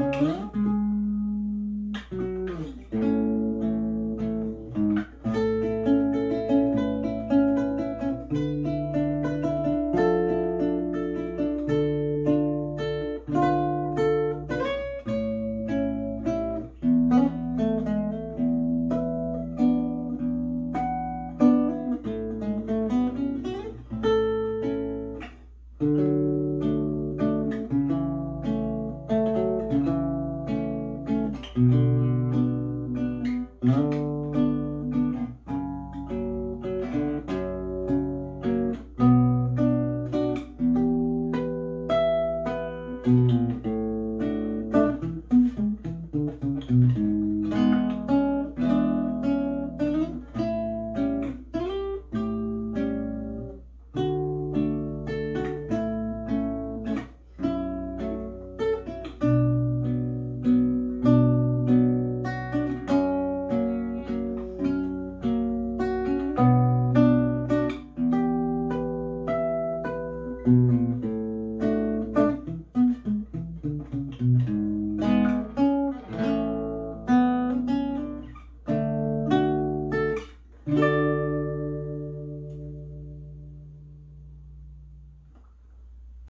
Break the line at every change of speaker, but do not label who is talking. Okay. Mm-hmm.